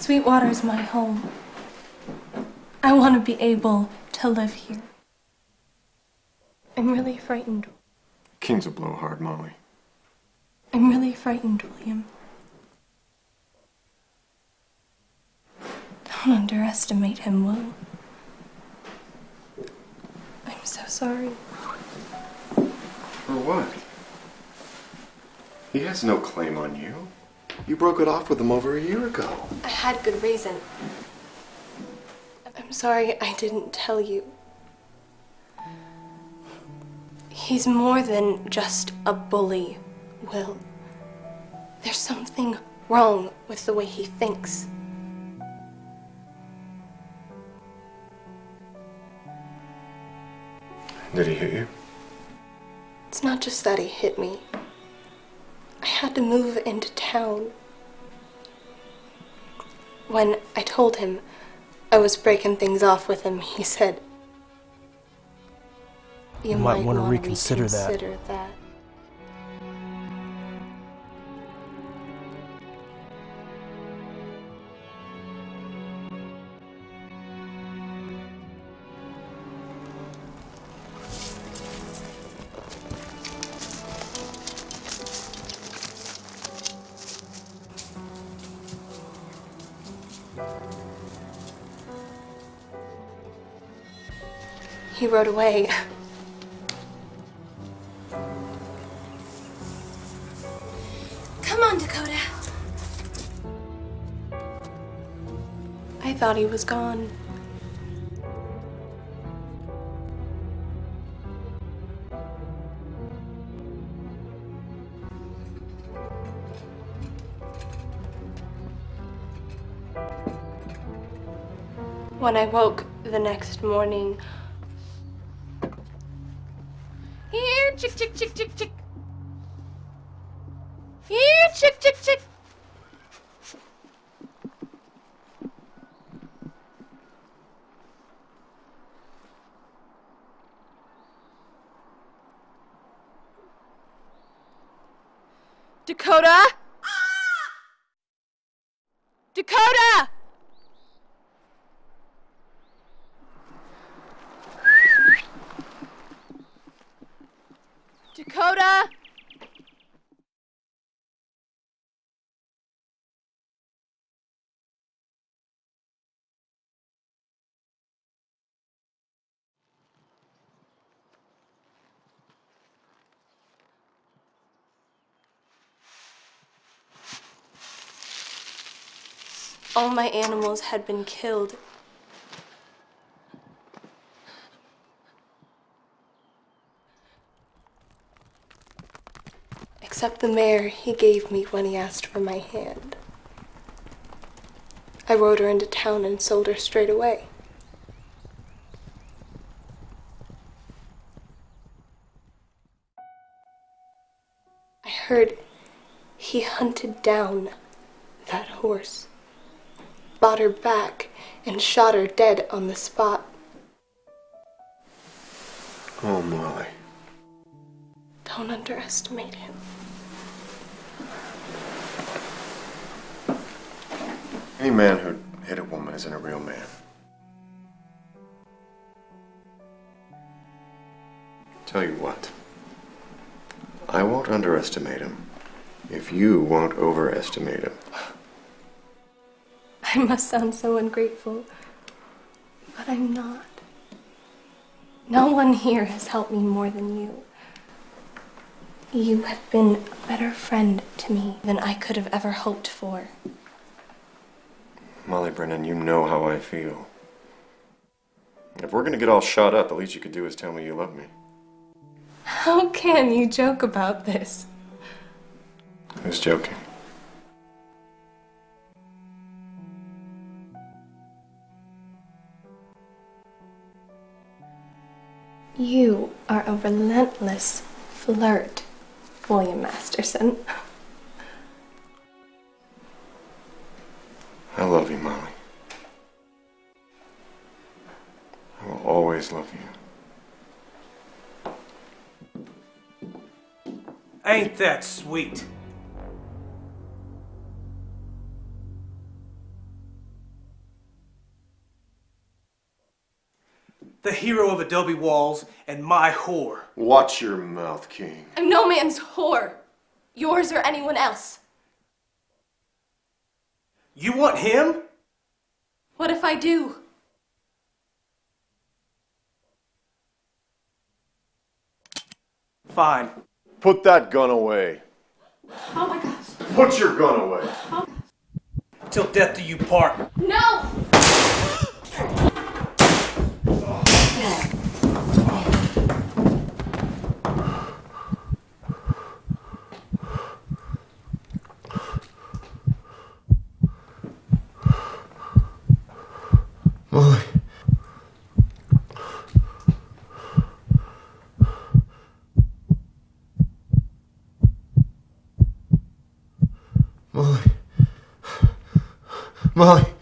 Sweetwater's my home. I want to be able to live here. I'm really frightened. King's a blowhard, Molly. I'm really frightened, William. Don't underestimate him, Will. I'm so sorry. For what? He has no claim on you. You broke it off with him over a year ago. I had good reason. I'm sorry I didn't tell you. He's more than just a bully, Will. There's something wrong with the way he thinks. Did he hit you? It's not just that he hit me. I had to move into town. When I told him I was breaking things off with him, he said, You, might wanna wanna reconsider that." reconsider that. He rode away. Come on, Dakota. I thought he was gone. When I woke the next morning, chick, chick, chick, chick, chick. Here, chick, chick, chick. Dakota! Dakota? All my animals had been killed. Except the mare he gave me when he asked for my hand. I rode her into town and sold her straight away. I heard he hunted down that horse, bought her back, and shot her dead on the spot. Oh, Molly. Don't underestimate him. Any man who hit a woman isn't a real man. Tell you what. I won't underestimate him if you won't overestimate him. I must sound so ungrateful, but I'm not. No one here has helped me more than you. You have been a better friend to me than I could have ever hoped for. Molly Brennan, you know how I feel. If we're gonna get all shot up, the least you could do is tell me you love me. How can you joke about this? Who's joking? You are a relentless flirt, William Masterson. I love you, Molly. I will always love you. Ain't that sweet? The hero of Adobe Walls, and my whore. Watch your mouth, King. I'm no man's whore. Yours or anyone else. You want him? What if I do? Fine. Put that gun away. Oh my gosh. Put your gun away. Oh Till death do you part. No! Molly.